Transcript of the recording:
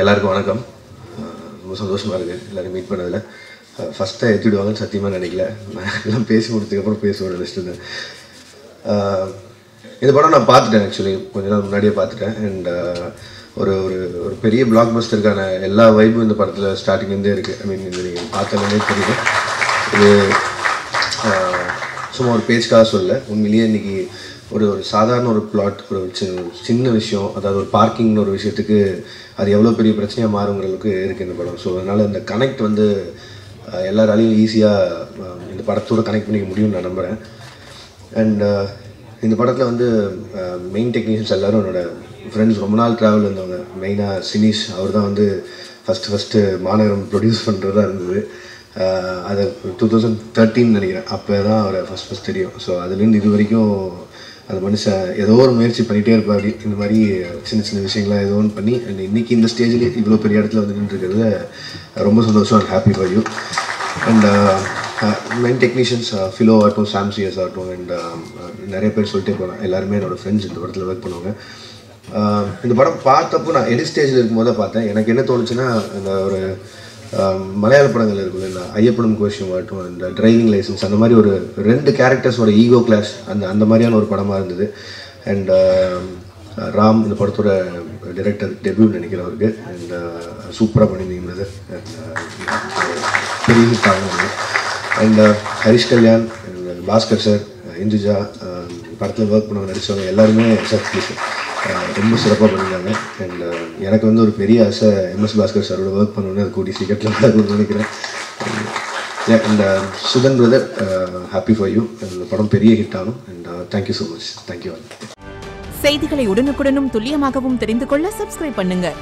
எல்லாருக்கும் வணக்கம். ரொம்ப சந்தோஷமாக இருக்குது எல்லோரும் மீட் பண்ணதில். ஃபஸ்ட்டாக ஏற்றிடுவாங்கன்னு சத்தியமாக நினைக்கல. நான் எல்லாம் பேசி முடிச்சதுக்கப்புறம் பேசுவேன் நினச்சிட்டு இந்த படம் நான் பார்த்துட்டேன் ஆக்சுவலி கொஞ்ச நாள் முன்னாடியே பார்த்துட்டேன். அண்ட் ஒரு ஒரு ஒரு பெரிய பிளாக் பஸ்டருக்கான எல்லா வைப்பும் இந்த படத்தில் ஸ்டார்டிங்லேருந்தே இருக்குது ஐ மீன் இது நீங்கள் பார்த்தாலே தெரியுது. இது சும்மா ஒரு பேச்சுக்காக சொல்ல உண்மையிலேயே இன்னைக்கு ஒரு ஒரு சாதாரண ஒரு பிளாட் ஒரு சின்ன சின்ன விஷயம் அதாவது ஒரு பார்க்கிங்னு ஒரு விஷயத்துக்கு அது எவ்வளோ பெரிய பிரச்சனையாக மாறுங்கிற அளவுக்கு இருக்குது இந்த படம். ஸோ அதனால் இந்த கனெக்ட் வந்து எல்லாராலையும் ஈஸியாக இந்த படத்தோட கனெக்ட் பண்ணிக்க முடியும்னு நான் நம்புகிறேன் அண்ட் இந்த படத்தில் வந்து மெயின் டெக்னீஷியன்ஸ் எல்லாரும் என்னோட ஃப்ரெண்ட்ஸ் ரொம்ப நாள் ட்ராவல் இருந்தவங்க. மெயினாக சினிஷ் அவர் தான் வந்து ஃபஸ்ட்டு ஃபஸ்ட்டு மாநகரம் ப்ரொடியூஸ் பண்ணுறதா இருந்தது. அதை டூ தௌசண்ட் தேர்ட்டின்னு நினைக்கிறேன். அப்போ தான் அவரை ஃபஸ்ட் ஃபஸ்ட் தெரியும். ஸோ அதுலேருந்து இது வரைக்கும் அந்த மனுஷன் ஏதோ ஒரு முயற்சி பண்ணிகிட்டே இருப்பார். இந்த மாதிரி சின்ன சின்ன விஷயங்கள்லாம் ஏதோ ஒன்று பண்ணி அண்ட் இன்றைக்கி இந்த ஸ்டேஜ்லேயே இவ்வளோ பெரிய இடத்துல வந்து நின்றுருக்கிறது ரொம்ப சந்தோஷம் and happy for you and main technicians Philo ஆகட்டும் சாம்சியஸ் ஆகட்டும் அண்ட் நிறைய பேர் சொல்லிட்டே போனேன் எல்லாருமே என்னோடய ஃப்ரெண்ட்ஸ் இந்த படத்தில் ஒர்க் பண்ணுவாங்க. இந்த படம் பார்த்தப்போ நான் எடி ஸ்டேஜில் இருக்கும்போது பார்த்தேன். எனக்கு என்ன தோணுச்சுன்னா அந்த ஒரு மலையாள படங்கள் இருக்கும் இல்லை ஐயப்படும் கோஷம் ஆகட்டும் இந்த டிரைவிங் லைசன்ஸ் அந்த மாதிரி ஒரு ரெண்டு கேரக்டர்ஸோட ஈகோ கிளாஷ் அந்த அந்த மாதிரியான ஒரு படமாக இருந்தது. அண்ட் ராம் இந்த படத்தோட டிரெக்டர் டெபியூ நினைக்கிறேன் அவருக்கு. அண்ட் சூப்பராக பண்ணியிருந்தது பெரிய ஹிட் ஆகும் அண்ட் ஹரிஷ் கல்யாண் பாஸ்கர் சார் இந்துஜா படத்தில் ஒர்க் பண்ணவங்க நடித்தவங்க எல்லாருமே சார் ப்ளீஸ் ரொம்ப சிறப்பாக பண்ணியிருந்தாங்க. அண்ட் எனக்கு வந்து ஒரு பெரிய ஆசை எம்எஸ் பாஸ்கர் சாரோட ஒர்க் பண்ணணும்னு அது கூடி சீக்கிரத்தில் நடக்கும்னு நினைக்கிறேன். And Sudhan brother happy for you இந்த படம் பெரிய ஹிட் ஆகும். And thank you so much thank you செய்திகளை உடனுக்குடனும் துல்லியமாகவும் தெரிந்து கொள்ள சப்ஸ்கிரைப் பண்ணுங்கள்